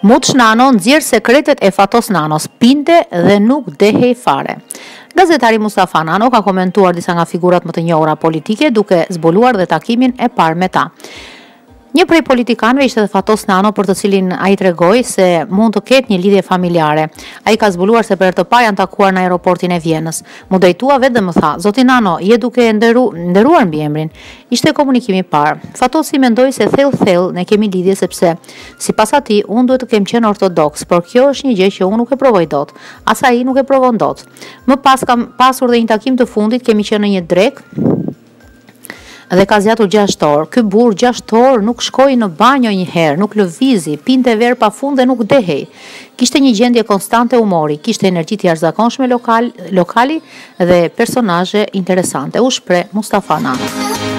Muç Nano nxjerr sekretet e Fatos Nanos, pinte dhe nuk dehej fare. Gazetari Mustafa Nano ka komentuar disa nga figurat më të njohura politike duke zbuluar dhe takimin e parë me ta. Një prej politikanëve ishte dhe Fatos Nano, për të cilin ai tregoi se mund të ketë një lidhje familjare. Ai ka zbuluar se për herë të parë janë takuar në aeroportin e Vjenës. M'u drejtua vetë dhe më tha, "Zoti Nano, je duke e nderu, nderuar mbiemrin." Ishte komunikimi i parë. Fatosi mendoi se thellë thellë ne kemi lidhje sepse, sipas atij, unë duhet të kem qenë ortodoks, por kjo është një gjë që unë nuk e provoj dot, as ai nuk e provon dot. Më pas kam pasur dhe një takim të fundit, kemi qenë në një drekë, Dhe ka zgjatur gjashtë orë. Ky burrë gjashtë orë nuk shkoi në banjo një herë, nuk lëvizi, pinte verë pa fund dhe nuk dehej. Kishte një gjendje konstante humori, kishte energji të jashtëzakonshme lokal, lokali dhe personazhe interesante, u shpreh Mustafa Nano.